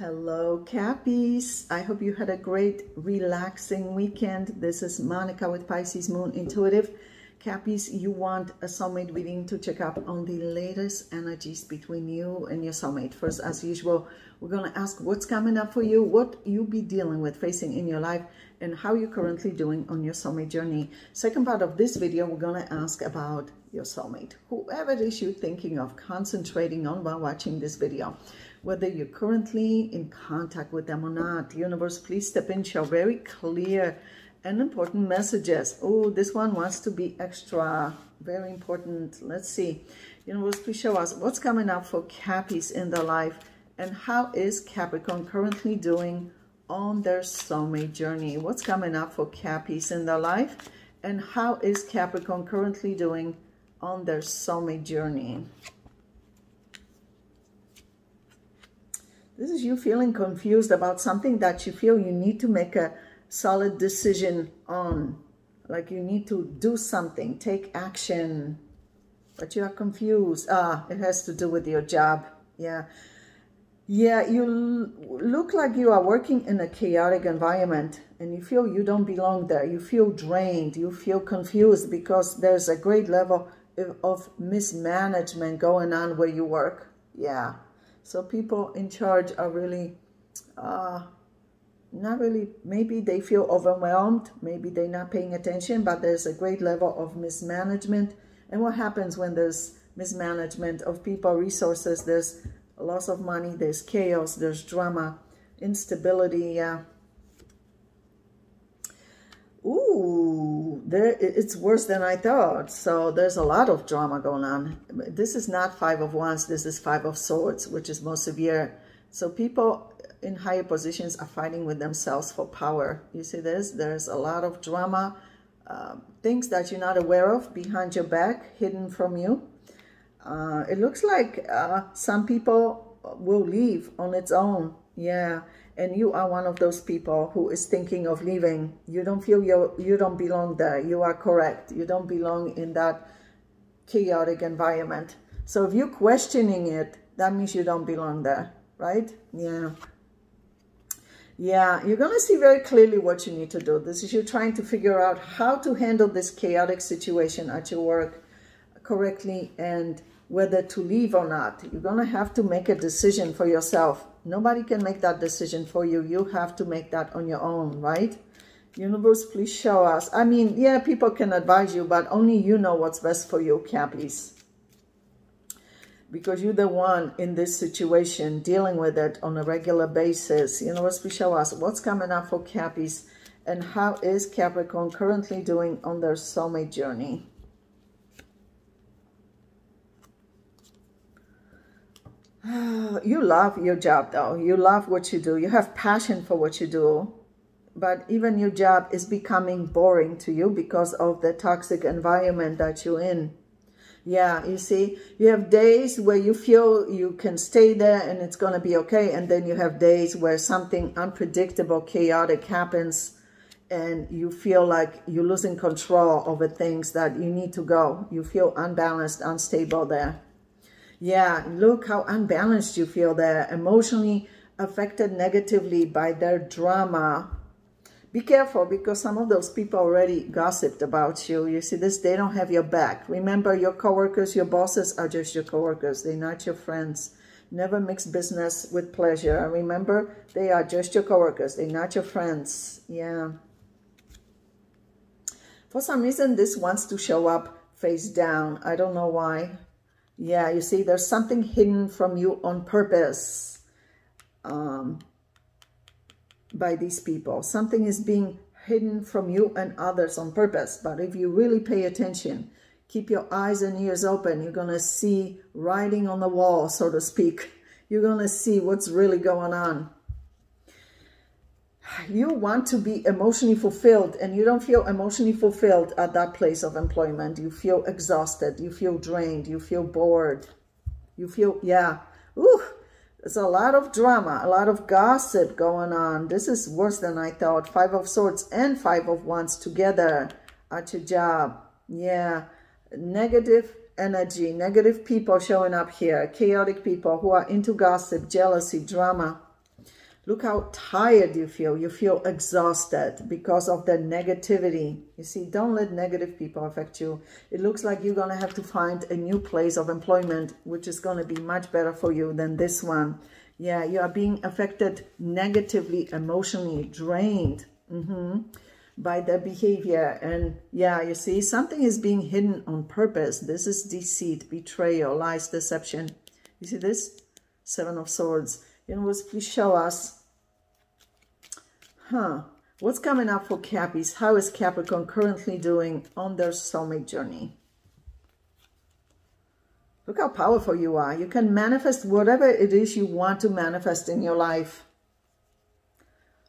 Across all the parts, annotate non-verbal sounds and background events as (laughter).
Hello, Cappies. I hope you had a great, relaxing weekend. This is Monica with Pisces Moon Intuitive. Cappies, you want a soulmate reading to check up on the latest energies between you and your soulmate. First, as usual, we're going to ask what's coming up for you, what you be dealing with, facing in your life, and how you're currently doing on your soulmate journey. Second part of this video, we're going to ask about your soulmate, whoever it is you're thinking of concentrating on while watching this video whether you're currently in contact with them or not. Universe, please step in, show very clear and important messages. Oh, this one wants to be extra, very important. Let's see. Universe, please show us what's coming up for Cappies in their life and how is Capricorn currently doing on their soulmate journey. What's coming up for Cappies in their life and how is Capricorn currently doing on their soulmate journey. This is you feeling confused about something that you feel you need to make a solid decision on. Like you need to do something, take action, but you are confused. Ah, it has to do with your job. Yeah. Yeah, you look like you are working in a chaotic environment and you feel you don't belong there. You feel drained. You feel confused because there's a great level of mismanagement going on where you work. Yeah. So people in charge are really, uh, not really, maybe they feel overwhelmed, maybe they're not paying attention, but there's a great level of mismanagement. And what happens when there's mismanagement of people, resources, there's loss of money, there's chaos, there's drama, instability, yeah. Ooh, there, it's worse than I thought. So there's a lot of drama going on. This is not Five of Wands. This is Five of Swords, which is more severe. So people in higher positions are fighting with themselves for power. You see this? There's a lot of drama, uh, things that you're not aware of behind your back, hidden from you. Uh, it looks like uh, some people will leave on its own. Yeah and you are one of those people who is thinking of leaving, you don't feel you you don't belong there. You are correct. You don't belong in that chaotic environment. So if you're questioning it, that means you don't belong there, right? Yeah. Yeah, you're going to see very clearly what you need to do. This is you trying to figure out how to handle this chaotic situation at your work correctly and whether to leave or not. You're going to have to make a decision for yourself. Nobody can make that decision for you. You have to make that on your own, right? Universe, please show us. I mean, yeah, people can advise you, but only you know what's best for you, Cappies. Because you're the one in this situation dealing with it on a regular basis. Universe, please show us what's coming up for Cappies and how is Capricorn currently doing on their soulmate journey. (sighs) you love your job though. You love what you do. You have passion for what you do. But even your job is becoming boring to you because of the toxic environment that you're in. Yeah, you see, you have days where you feel you can stay there and it's going to be okay. And then you have days where something unpredictable, chaotic happens and you feel like you're losing control over things that you need to go. You feel unbalanced, unstable there. Yeah, look how unbalanced you feel there, emotionally affected negatively by their drama. Be careful because some of those people already gossiped about you. You see this, they don't have your back. Remember, your coworkers, your bosses are just your coworkers. They're not your friends. Never mix business with pleasure. Remember, they are just your coworkers. They're not your friends. Yeah. For some reason, this wants to show up face down. I don't know why. Yeah, you see, there's something hidden from you on purpose um, by these people. Something is being hidden from you and others on purpose. But if you really pay attention, keep your eyes and ears open, you're going to see writing on the wall, so to speak. (laughs) You're going to see what's really going on you want to be emotionally fulfilled and you don't feel emotionally fulfilled at that place of employment. You feel exhausted. You feel drained. You feel bored. You feel, yeah. Ooh, there's a lot of drama, a lot of gossip going on. This is worse than I thought. Five of Swords and Five of Wands together at your job. Yeah. Negative energy, negative people showing up here. Chaotic people who are into gossip, jealousy, drama Look how tired you feel. You feel exhausted because of the negativity. You see, don't let negative people affect you. It looks like you're going to have to find a new place of employment, which is going to be much better for you than this one. Yeah, you are being affected negatively, emotionally, drained mm -hmm, by their behavior. And yeah, you see, something is being hidden on purpose. This is deceit, betrayal, lies, deception. You see this? Seven of Swords. Universe, please show us. Huh. What's coming up for Cappies? How is Capricorn currently doing on their soulmate journey? Look how powerful you are. You can manifest whatever it is you want to manifest in your life.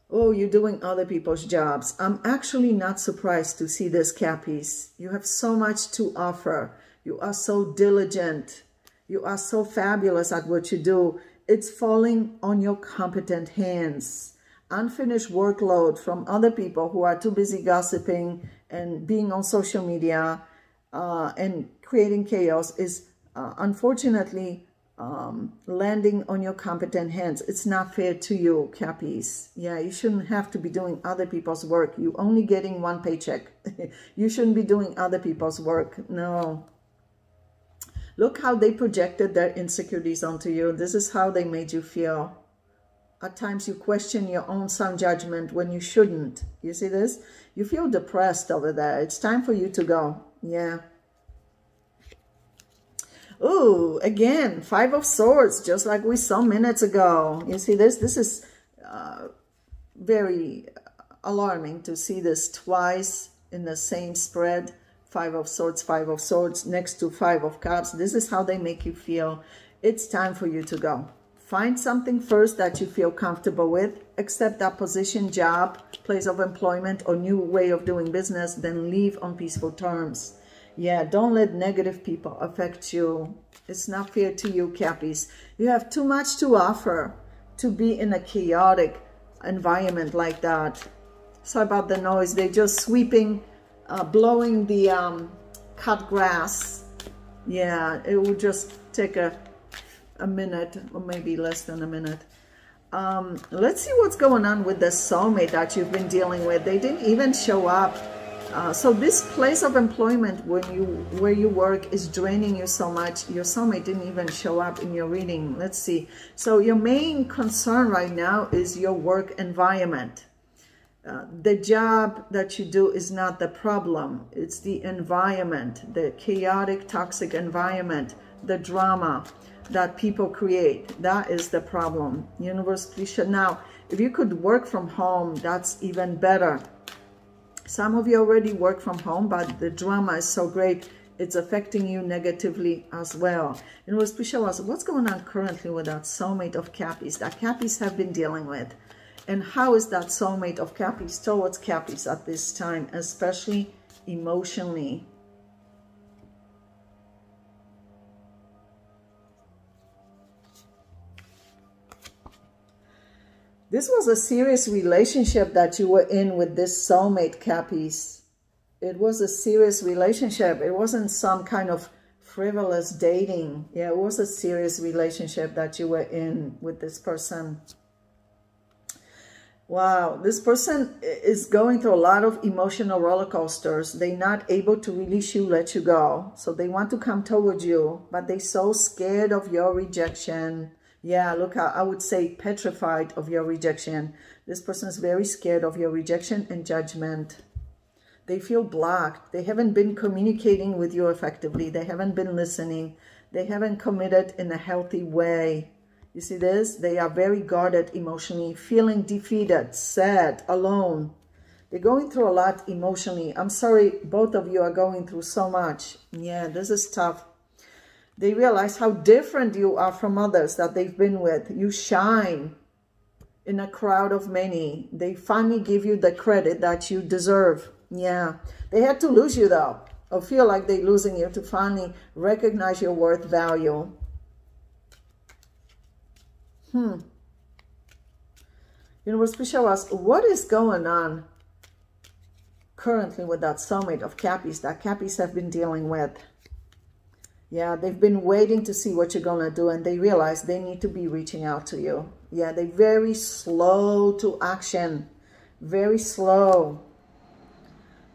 Oh, you're doing other people's jobs. I'm actually not surprised to see this, Cappies. You have so much to offer. You are so diligent. You are so fabulous at what you do. It's falling on your competent hands. Unfinished workload from other people who are too busy gossiping and being on social media uh, and creating chaos is uh, unfortunately um, landing on your competent hands. It's not fair to you, Cappies. Yeah, you shouldn't have to be doing other people's work. You're only getting one paycheck. (laughs) you shouldn't be doing other people's work. No, Look how they projected their insecurities onto you. This is how they made you feel. At times you question your own sound judgment when you shouldn't. You see this? You feel depressed over there. It's time for you to go. Yeah. Oh, again, Five of Swords, just like we saw minutes ago. You see this? This is uh, very alarming to see this twice in the same spread. Five of Swords, Five of Swords, next to Five of Cups. This is how they make you feel. It's time for you to go. Find something first that you feel comfortable with. Accept that position, job, place of employment, or new way of doing business. Then leave on peaceful terms. Yeah, don't let negative people affect you. It's not fair to you, Cappies. You have too much to offer to be in a chaotic environment like that. Sorry about the noise. They're just sweeping uh, blowing the um, cut grass. Yeah, it will just take a, a minute or maybe less than a minute. Um, let's see what's going on with the soulmate that you've been dealing with. They didn't even show up. Uh, so this place of employment when you where you work is draining you so much. Your soulmate didn't even show up in your reading. Let's see. So your main concern right now is your work environment. Uh, the job that you do is not the problem. It's the environment, the chaotic, toxic environment, the drama that people create. That is the problem. Universe, should. Now, if you could work from home, that's even better. Some of you already work from home, but the drama is so great, it's affecting you negatively as well. Universe, please show us what's going on currently with that soulmate of Cappies that Cappies have been dealing with. And how is that soulmate of Cappies towards Cappies at this time, especially emotionally? This was a serious relationship that you were in with this soulmate, Cappies. It was a serious relationship. It wasn't some kind of frivolous dating. Yeah, it was a serious relationship that you were in with this person. Wow, this person is going through a lot of emotional roller coasters. They're not able to release you, let you go. So they want to come towards you, but they're so scared of your rejection. Yeah, look how I would say petrified of your rejection. This person is very scared of your rejection and judgment. They feel blocked. They haven't been communicating with you effectively. They haven't been listening. They haven't committed in a healthy way. You see this? They are very guarded emotionally, feeling defeated, sad, alone. They're going through a lot emotionally. I'm sorry, both of you are going through so much. Yeah, this is tough. They realize how different you are from others that they've been with. You shine in a crowd of many. They finally give you the credit that you deserve. Yeah, they had to lose you though, or feel like they're losing you to finally recognize your worth value. Hmm. Universe, please show what is going on currently with that soulmate of Cappies that Cappies have been dealing with. Yeah, they've been waiting to see what you're going to do and they realize they need to be reaching out to you. Yeah, they're very slow to action. Very slow.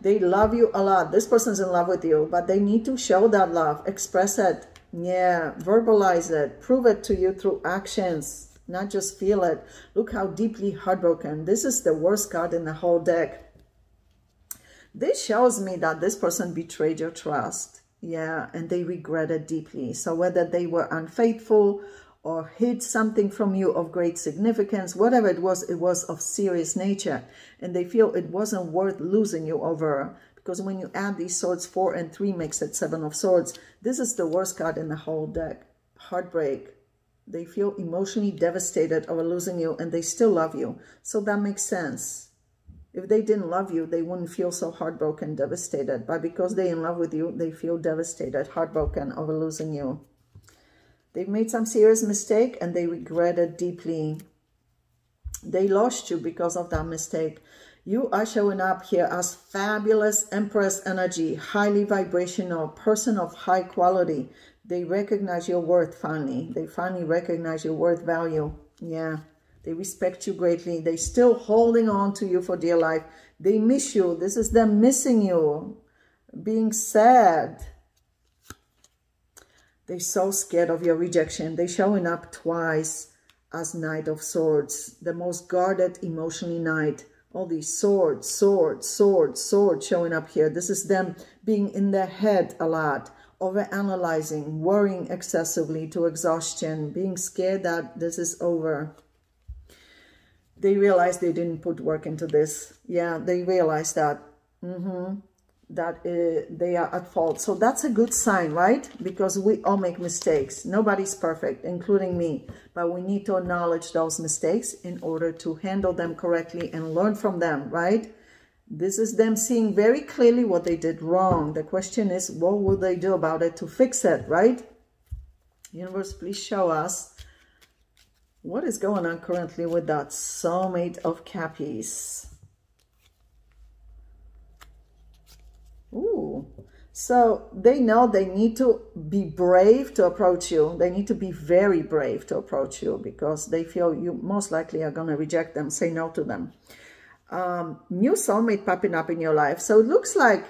They love you a lot. This person's in love with you, but they need to show that love. Express it. Yeah, verbalize it. Prove it to you through actions, not just feel it. Look how deeply heartbroken. This is the worst card in the whole deck. This shows me that this person betrayed your trust. Yeah, and they regret it deeply. So whether they were unfaithful or hid something from you of great significance, whatever it was, it was of serious nature. And they feel it wasn't worth losing you over. Because when you add these swords, four and three makes it seven of swords. This is the worst card in the whole deck. Heartbreak. They feel emotionally devastated over losing you and they still love you. So that makes sense. If they didn't love you, they wouldn't feel so heartbroken, devastated. But because they're in love with you, they feel devastated, heartbroken over losing you. They've made some serious mistake and they regret it deeply. They lost you because of that mistake. You are showing up here as fabulous Empress energy, highly vibrational, person of high quality. They recognize your worth finally. They finally recognize your worth value. Yeah. They respect you greatly. They still holding on to you for dear life. They miss you. This is them missing you. Being sad. They're so scared of your rejection. They're showing up twice as Knight of Swords, the most guarded emotionally knight. All these swords, swords, swords, swords showing up here. This is them being in their head a lot, over-analyzing, worrying excessively to exhaustion, being scared that this is over. They realize they didn't put work into this. Yeah, they realize that. Mm -hmm that uh, they are at fault. So that's a good sign, right? Because we all make mistakes. Nobody's perfect, including me. But we need to acknowledge those mistakes in order to handle them correctly and learn from them, right? This is them seeing very clearly what they did wrong. The question is, what will they do about it to fix it, right? Universe, please show us what is going on currently with that soulmate of Cappies. Ooh. So they know they need to be brave to approach you. They need to be very brave to approach you because they feel you most likely are going to reject them, say no to them. Um, new soulmate popping up in your life. So it looks like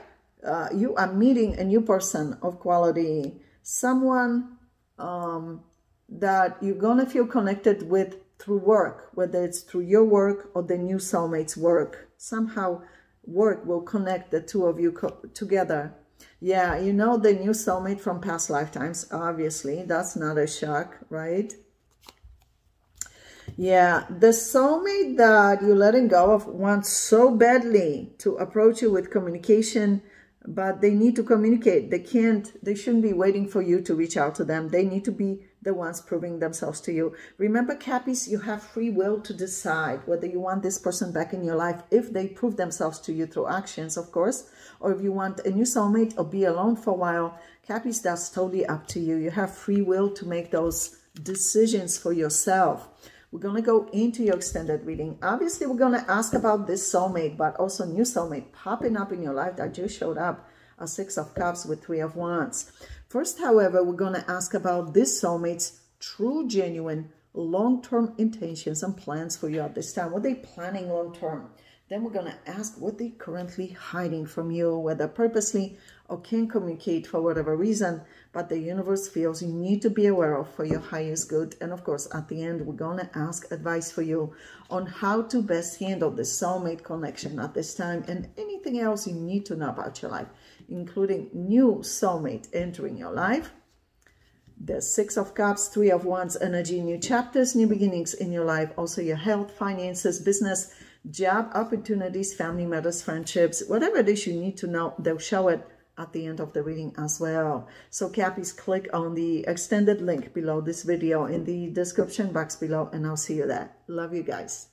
uh, you are meeting a new person of quality, someone um, that you're going to feel connected with through work, whether it's through your work or the new soulmate's work. Somehow work will connect the two of you together. Yeah, you know the new soulmate from past lifetimes, obviously. That's not a shock, right? Yeah, the soulmate that you're letting go of wants so badly to approach you with communication, but they need to communicate. They can't, they shouldn't be waiting for you to reach out to them. They need to be the ones proving themselves to you. Remember, Cappies, you have free will to decide whether you want this person back in your life if they prove themselves to you through actions, of course, or if you want a new soulmate or be alone for a while. Cappies, that's totally up to you. You have free will to make those decisions for yourself. We're going to go into your extended reading. Obviously, we're going to ask about this soulmate, but also new soulmate popping up in your life that just showed up. A Six of Cups with Three of Wands. First, however, we're going to ask about this soulmate's true, genuine, long-term intentions and plans for you at this time. What are they planning long-term? Then we're going to ask what they're currently hiding from you, whether purposely or can't communicate for whatever reason, but the universe feels you need to be aware of for your highest good. And of course, at the end, we're going to ask advice for you on how to best handle the soulmate connection at this time and anything else you need to know about your life including new soulmate entering your life. The Six of Cups, Three of Wands energy, new chapters, new beginnings in your life. Also your health, finances, business, job opportunities, family matters, friendships, whatever it is you need to know, they'll show it at the end of the reading as well. So Cappies, click on the extended link below this video in the description box below and I'll see you there. Love you guys.